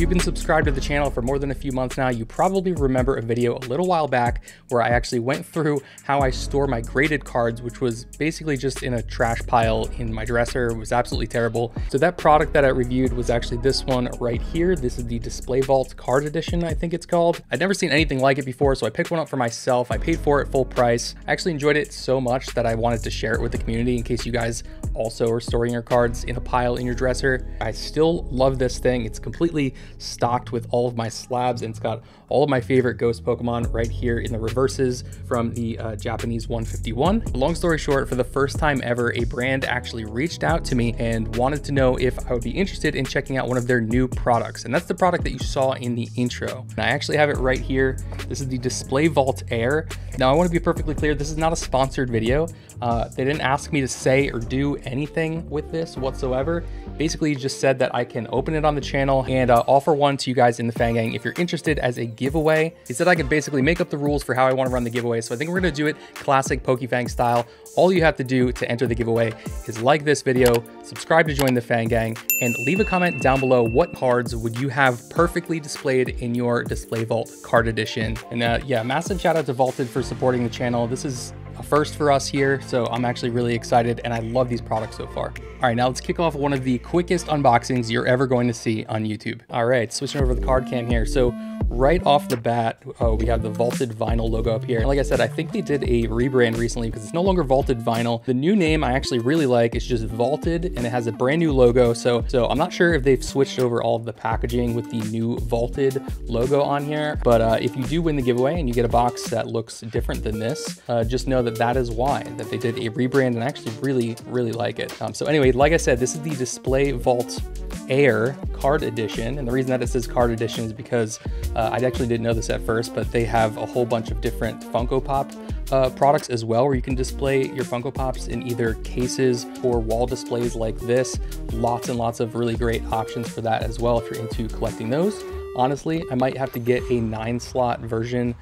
You've been subscribed to the channel for more than a few months now, you probably remember a video a little while back where I actually went through how I store my graded cards, which was basically just in a trash pile in my dresser. It was absolutely terrible. So that product that I reviewed was actually this one right here. This is the Display Vault Card Edition, I think it's called. I'd never seen anything like it before, so I picked one up for myself. I paid for it full price. I actually enjoyed it so much that I wanted to share it with the community in case you guys also are storing your cards in a pile in your dresser. I still love this thing. It's completely stocked with all of my slabs and it's got all of my favorite ghost Pokemon right here in the reverses from the uh, Japanese 151. Long story short, for the first time ever, a brand actually reached out to me and wanted to know if I would be interested in checking out one of their new products. And that's the product that you saw in the intro. And I actually have it right here. This is the Display Vault Air. Now I wanna be perfectly clear, this is not a sponsored video. Uh, they didn't ask me to say or do anything with this whatsoever. Basically just said that I can open it on the channel and uh, offer one to you guys in the Fang Gang if you're interested as a giveaway. He said I could basically make up the rules for how I want to run the giveaway. So I think we're going to do it classic Pokefang style. All you have to do to enter the giveaway is like this video, subscribe to join the Fang Gang, and leave a comment down below what cards would you have perfectly displayed in your Display Vault card edition. And uh, yeah, massive shout out to Vaulted for supporting the channel. This is a first for us here, so I'm actually really excited and I love these products so far. All right, now let's kick off one of the quickest unboxings you're ever going to see on YouTube. All right, switching over to the card cam here. So right off the bat, oh, we have the vaulted vinyl logo up here. And like I said, I think they did a rebrand recently because it's no longer vaulted vinyl. The new name I actually really like. It's just vaulted and it has a brand new logo. So, so I'm not sure if they've switched over all of the packaging with the new vaulted logo on here. But uh, if you do win the giveaway and you get a box that looks different than this, uh, just know that that is why, that they did a rebrand and I actually really, really like it. Um, so anyway, like I said, this is the Display Vault Air card edition. And the reason that it says card edition is because uh, I actually didn't know this at first, but they have a whole bunch of different Funko Pop uh, products as well, where you can display your Funko Pops in either cases or wall displays like this. Lots and lots of really great options for that as well if you're into collecting those. Honestly, I might have to get a nine slot version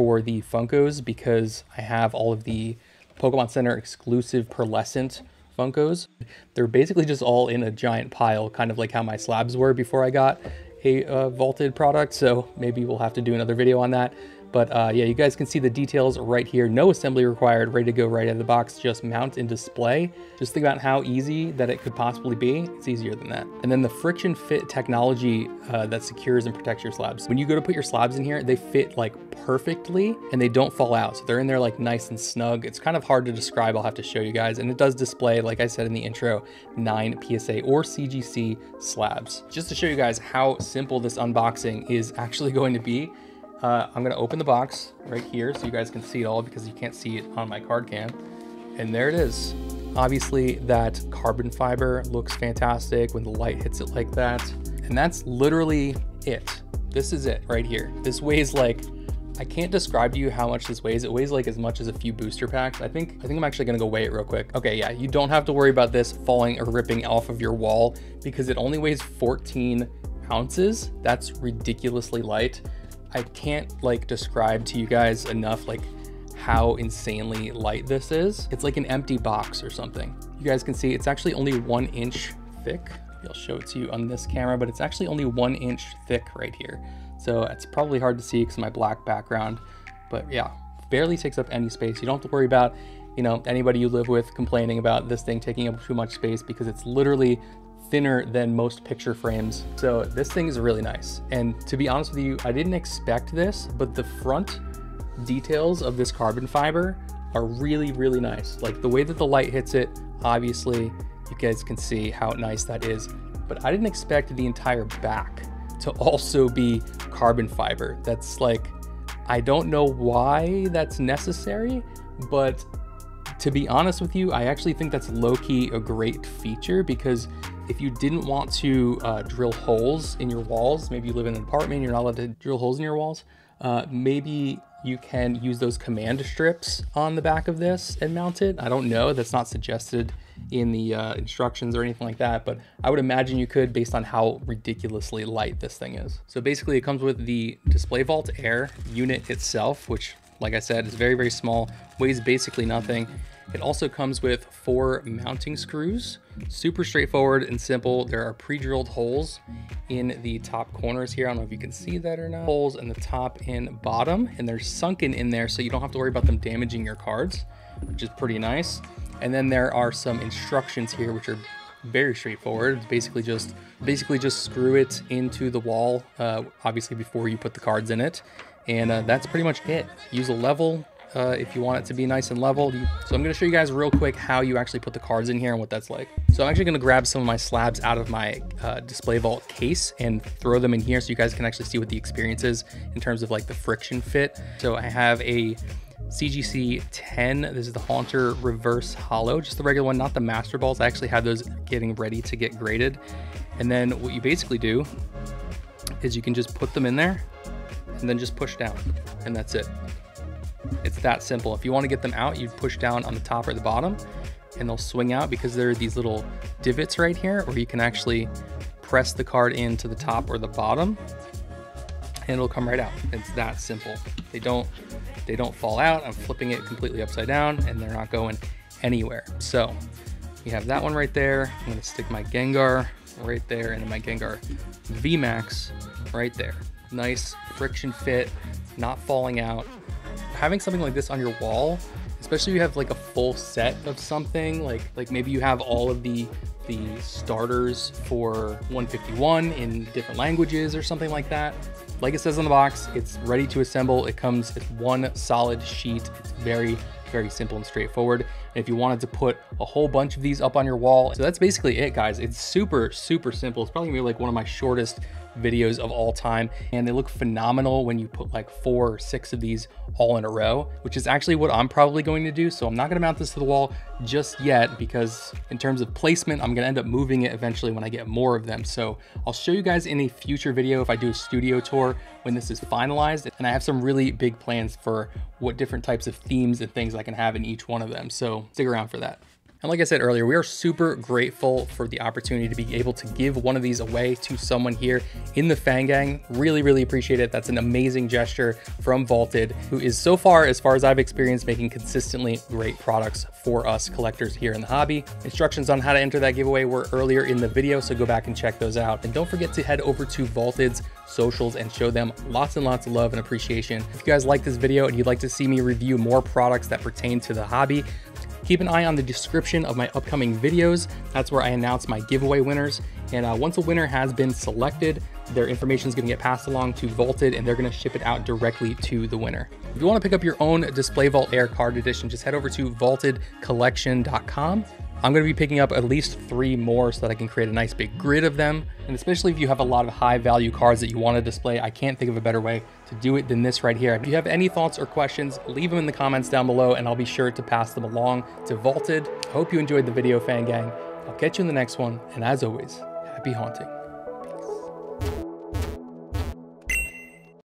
for the Funkos because I have all of the Pokemon Center exclusive pearlescent Funkos. They're basically just all in a giant pile, kind of like how my slabs were before I got a uh, vaulted product. So maybe we'll have to do another video on that. But uh, yeah, you guys can see the details right here. No assembly required, ready to go right out of the box. Just mount and display. Just think about how easy that it could possibly be. It's easier than that. And then the friction fit technology uh, that secures and protects your slabs. When you go to put your slabs in here, they fit like perfectly and they don't fall out. So they're in there like nice and snug. It's kind of hard to describe. I'll have to show you guys. And it does display, like I said in the intro, nine PSA or CGC slabs. Just to show you guys how simple this unboxing is actually going to be, uh, I'm gonna open the box right here so you guys can see it all because you can't see it on my card cam. And there it is. Obviously that carbon fiber looks fantastic when the light hits it like that. And that's literally it. This is it right here. This weighs like, I can't describe to you how much this weighs. It weighs like as much as a few booster packs. I think, I think I'm actually gonna go weigh it real quick. Okay, yeah, you don't have to worry about this falling or ripping off of your wall because it only weighs 14 ounces. That's ridiculously light. I can't like describe to you guys enough like how insanely light this is. It's like an empty box or something. You guys can see it's actually only one inch thick. I'll show it to you on this camera, but it's actually only one inch thick right here. So it's probably hard to see because my black background, but yeah, barely takes up any space. You don't have to worry about, you know, anybody you live with complaining about this thing taking up too much space because it's literally thinner than most picture frames. So this thing is really nice. And to be honest with you, I didn't expect this, but the front details of this carbon fiber are really, really nice. Like the way that the light hits it, obviously you guys can see how nice that is, but I didn't expect the entire back to also be carbon fiber. That's like, I don't know why that's necessary, but to be honest with you, I actually think that's low-key a great feature because if you didn't want to uh, drill holes in your walls, maybe you live in an apartment, you're not allowed to drill holes in your walls, uh, maybe you can use those command strips on the back of this and mount it. I don't know, that's not suggested in the uh, instructions or anything like that, but I would imagine you could based on how ridiculously light this thing is. So basically it comes with the Display Vault Air unit itself, which like I said, is very, very small, weighs basically nothing. It also comes with four mounting screws, super straightforward and simple. There are pre-drilled holes in the top corners here. I don't know if you can see that or not. Holes in the top and bottom, and they're sunken in there so you don't have to worry about them damaging your cards, which is pretty nice. And then there are some instructions here, which are very straightforward. It's basically just basically just screw it into the wall, uh, obviously before you put the cards in it. And uh, that's pretty much it. Use a level uh, if you want it to be nice and level. So I'm gonna show you guys real quick how you actually put the cards in here and what that's like. So I'm actually gonna grab some of my slabs out of my uh, display vault case and throw them in here so you guys can actually see what the experience is in terms of like the friction fit. So I have a CGC 10. This is the Haunter Reverse Holo, just the regular one, not the Master Balls. I actually have those getting ready to get graded. And then what you basically do is you can just put them in there and then just push down and that's it. It's that simple. If you want to get them out, you push down on the top or the bottom and they'll swing out because there are these little divots right here where you can actually press the card into the top or the bottom and it'll come right out. It's that simple. They don't they don't fall out. I'm flipping it completely upside down and they're not going anywhere. So we have that one right there. I'm gonna stick my Gengar right there and then my Gengar VMAX right there. Nice friction fit, not falling out. Having something like this on your wall, especially if you have like a full set of something, like like maybe you have all of the the starters for 151 in different languages or something like that. Like it says on the box, it's ready to assemble. It comes as one solid sheet. It's very, very simple and straightforward. And if you wanted to put a whole bunch of these up on your wall, so that's basically it, guys. It's super, super simple. It's probably gonna be like one of my shortest videos of all time. And they look phenomenal when you put like four or six of these all in a row, which is actually what I'm probably going to do. So I'm not gonna mount this to the wall just yet because in terms of placement, I'm gonna end up moving it eventually when I get more of them. So I'll show you guys in a future video if I do a studio tour when this is finalized. And I have some really big plans for what different types of themes and things I can have in each one of them. So stick around for that. And like I said earlier, we are super grateful for the opportunity to be able to give one of these away to someone here in the Fang Gang. Really, really appreciate it. That's an amazing gesture from Vaulted, who is so far, as far as I've experienced, making consistently great products for us collectors here in the hobby. Instructions on how to enter that giveaway were earlier in the video, so go back and check those out. And don't forget to head over to Vaulted's socials and show them lots and lots of love and appreciation. If you guys like this video and you'd like to see me review more products that pertain to the hobby, Keep an eye on the description of my upcoming videos. That's where I announce my giveaway winners. And uh, once a winner has been selected, their information is going to get passed along to Vaulted and they're going to ship it out directly to the winner. If you want to pick up your own Display Vault Air card edition, just head over to vaultedcollection.com I'm going to be picking up at least three more so that I can create a nice big grid of them. And especially if you have a lot of high value cards that you want to display, I can't think of a better way to do it than this right here. If you have any thoughts or questions, leave them in the comments down below and I'll be sure to pass them along to Vaulted. Hope you enjoyed the video, Fang Gang. I'll catch you in the next one. And as always, happy haunting.